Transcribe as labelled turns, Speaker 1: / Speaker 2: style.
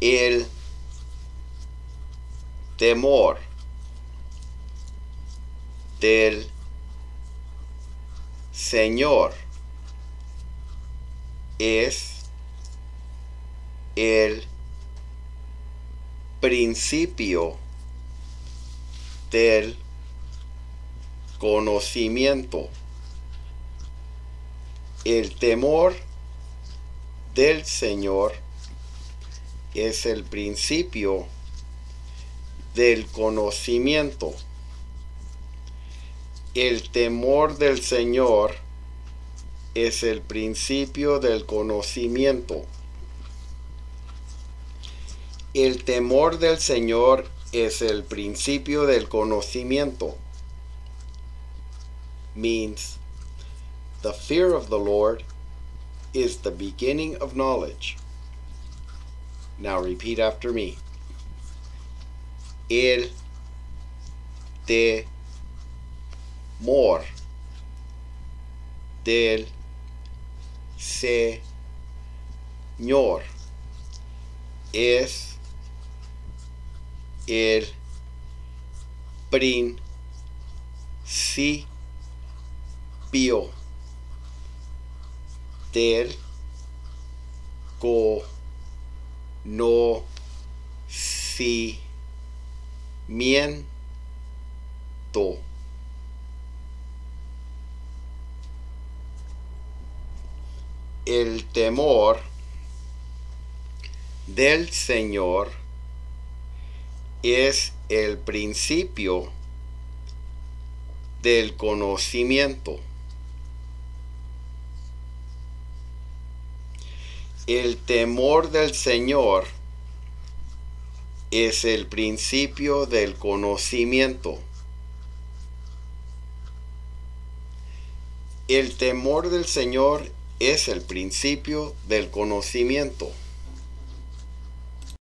Speaker 1: El temor del Señor es el principio del conocimiento. El temor del Señor es el principio del conocimiento. El temor del Señor es el principio del conocimiento. El temor del Señor es el principio del conocimiento. Means the fear of the Lord is the beginning of knowledge. Now repeat after me. El temor del Señor es el principio del conocimiento. El temor del Señor es el principio del conocimiento. El temor del Señor es el principio del conocimiento. El temor del Señor es el principio del conocimiento.